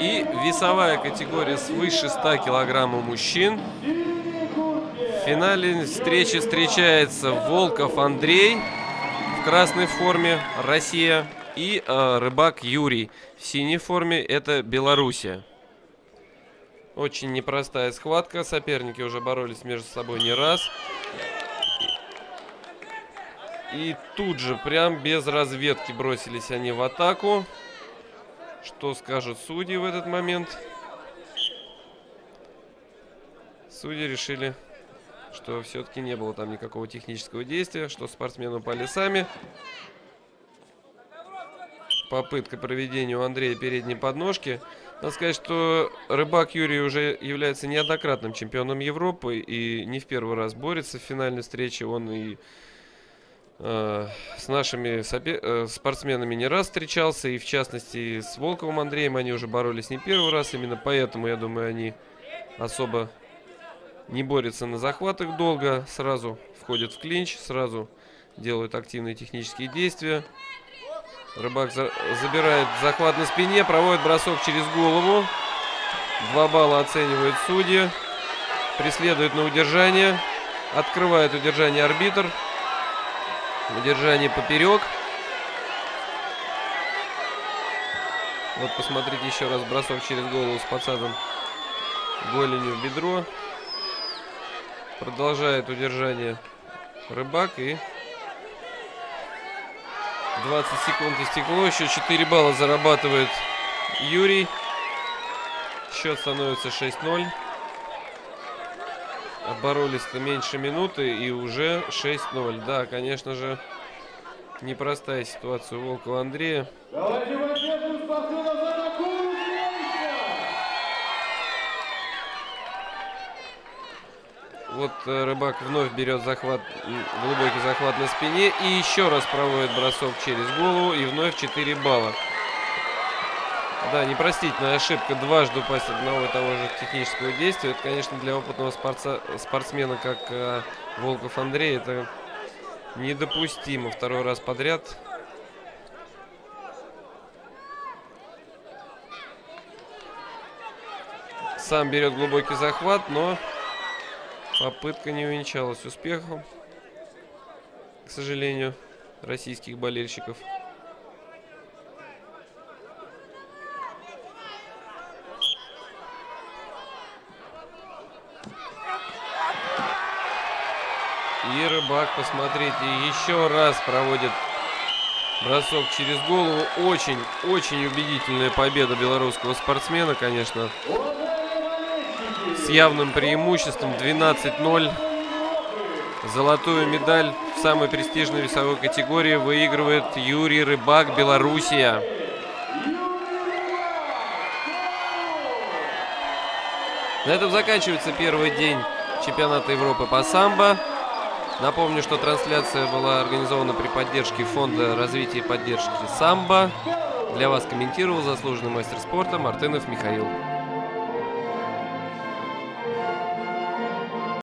И весовая категория свыше 100 килограмм у мужчин. В финале встречи встречается Волков Андрей в красной форме Россия и э, Рыбак Юрий в синей форме это Белоруссия. Очень непростая схватка. Соперники уже боролись между собой не раз. И тут же, прям без разведки, бросились они в атаку. Что скажут судьи в этот момент? Судьи решили, что все-таки не было там никакого технического действия, что спортсмены упали сами. Попытка проведения у Андрея передней подножки. Надо сказать, что рыбак Юрий уже является неоднократным чемпионом Европы и не в первый раз борется в финальной встрече. Он и с нашими э, спортсменами не раз встречался, и в частности с Волковым Андреем они уже боролись не первый раз. Именно поэтому, я думаю, они особо не борются на захватах долго, сразу входят в клинч, сразу делают активные технические действия. Рыбак за забирает захват на спине, проводит бросок через голову. Два балла оценивают судьи. Преследует на удержание. Открывает удержание арбитр. Удержание поперек. Вот посмотрите еще раз бросок через голову с подсадом голенью в бедро. Продолжает удержание рыбак и 20 секунд истекло. Еще 4 балла зарабатывает Юрий. Счет становится 6-0. Отборолись-то меньше минуты и уже 6-0. Да, конечно же, непростая ситуация у Волкова Андрея. Давайте Вот э, рыбак вновь берет захват, глубокий захват на спине. И еще раз проводит бросок через голову. И вновь 4 балла. Да, непростительная ошибка. Дважды упасть одного и того же технического действия. Это, конечно, для опытного спорца, спортсмена, как э, Волков Андрей, это недопустимо. Второй раз подряд. Сам берет глубокий захват, но Попытка не увенчалась успехом, к сожалению, российских болельщиков. И рыбак, посмотрите, еще раз проводит бросок через голову. Очень, очень убедительная победа белорусского спортсмена, конечно с явным преимуществом 12-0. Золотую медаль в самой престижной весовой категории выигрывает Юрий Рыбак, Белоруссия. На этом заканчивается первый день чемпионата Европы по самбо. Напомню, что трансляция была организована при поддержке Фонда развития и поддержки самбо. Для вас комментировал заслуженный мастер спорта Мартынов Михаил.